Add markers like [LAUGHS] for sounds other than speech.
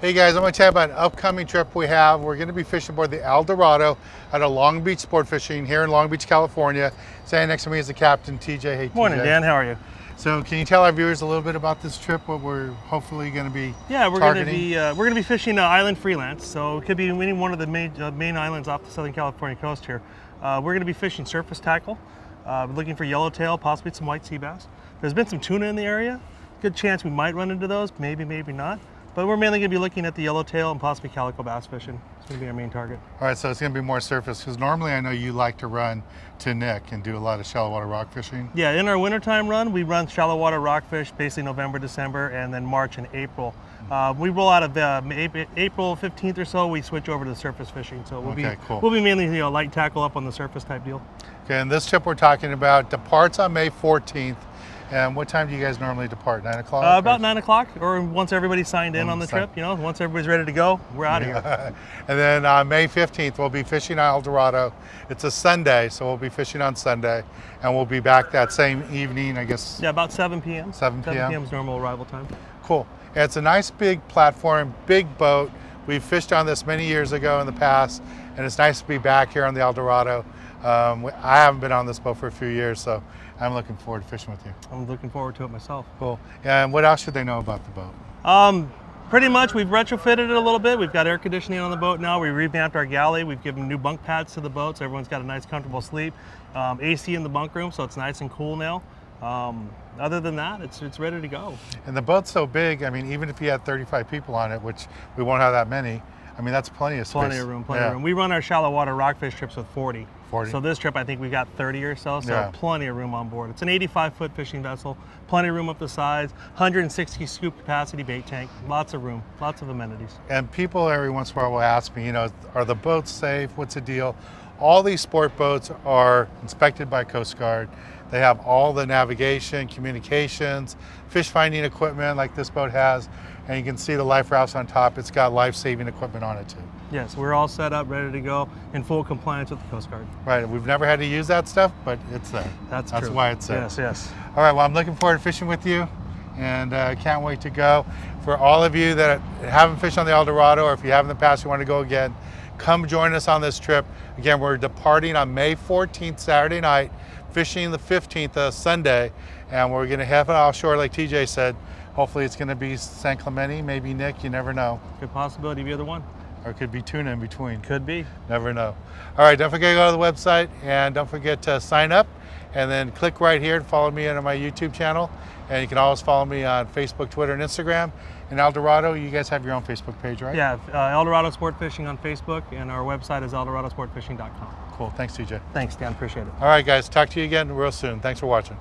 Hey guys, I'm going to tell you about an upcoming trip we have. We're going to be fishing aboard the El Dorado out of Long Beach Sport Fishing here in Long Beach, California. Standing next to me is the captain, TJ. Hey, Morning, TJ. Dan. How are you? So, can you tell our viewers a little bit about this trip? What we're hopefully going to be Yeah, we're going to be uh, we're going to be fishing uh, island freelance, so it could be any one of the main uh, main islands off the Southern California coast here. Uh, we're going to be fishing surface tackle, uh, looking for yellowtail, possibly some white sea bass. There's been some tuna in the area. Good chance we might run into those, maybe, maybe not. But we're mainly going to be looking at the yellowtail and possibly calico bass fishing. It's going to be our main target. All right, so it's going to be more surface because normally I know you like to run to Nick and do a lot of shallow water rock fishing. Yeah, in our wintertime run, we run shallow water rockfish, basically November, December, and then March and April. Uh, we roll out of uh, April 15th or so, we switch over to surface fishing. So we'll Okay, be cool. we'll be mainly you know, light tackle up on the surface type deal. Okay, and this trip we're talking about departs on May 14th. And what time do you guys normally depart? Nine o'clock? Uh, about nine o'clock, or once everybody's signed in on the trip. You know, once everybody's ready to go, we're out of here. [LAUGHS] and then uh, May 15th, we'll be fishing on El Dorado. It's a Sunday, so we'll be fishing on Sunday. And we'll be back that same evening, I guess. Yeah, about 7 p.m. 7 p.m. 7 p.m. is normal arrival time. Cool. It's a nice big platform, big boat. We've fished on this many years ago in the past, and it's nice to be back here on the El Dorado. Um, I haven't been on this boat for a few years, so I'm looking forward to fishing with you. I'm looking forward to it myself. Cool. And what else should they know about the boat? Um, pretty much, we've retrofitted it a little bit. We've got air conditioning on the boat now. We revamped our galley. We've given new bunk pads to the boat, so everyone's got a nice, comfortable sleep. Um, AC in the bunk room, so it's nice and cool now. Um, other than that, it's it's ready to go. And the boat's so big, I mean, even if you had 35 people on it, which we won't have that many, I mean, that's plenty of space. Plenty of room, plenty Yeah. of room. We run our shallow water rockfish trips with 40. 40. So this trip, I think we got 30 or so, so Yeah. plenty of room on board. It's an 85 foot fishing vessel, plenty of room up the sides, 160 scoop capacity bait tank, lots of room, lots of amenities. And people every once in a while will ask me, you know, are the boats safe? What's the deal? All these sport boats are inspected by Coast Guard. They have all the navigation, communications, fish finding equipment like this boat has. And you can see the life rafts on top. It's got life-saving equipment on it too. Yes, we're all set up, ready to go, in full compliance with the Coast Guard. Right, we've never had to use that stuff, but it's there. That's, That's true. why it's there. Yes, yes. All right, well, I'm looking forward to fishing with you and uh, can't wait to go. For all of you that haven't fished on the El Dorado or if you have in the past, you want to go again, come join us on this trip. Again, we're departing on May 14th, Saturday night, fishing the 15th, uh, Sunday, and we're going to have it offshore, like TJ said. Hopefully, it's going to be San Clemente, maybe Nick, you never know. Good possibility of either one. Or it could be tuna in between. Could be. Never know. All right, don't forget to go to the website and don't forget to sign up and then click right here and follow me on my YouTube channel. And you can always follow me on Facebook, Twitter, and Instagram. In El Dorado, you guys have your own Facebook page, right? Yeah, uh, El Dorado Sport Fishing on Facebook, and our website is eldoradosportfishing.com. Cool. Thanks, TJ. Thanks, Dan. Appreciate it. All right, guys. Talk to you again real soon. Thanks for watching.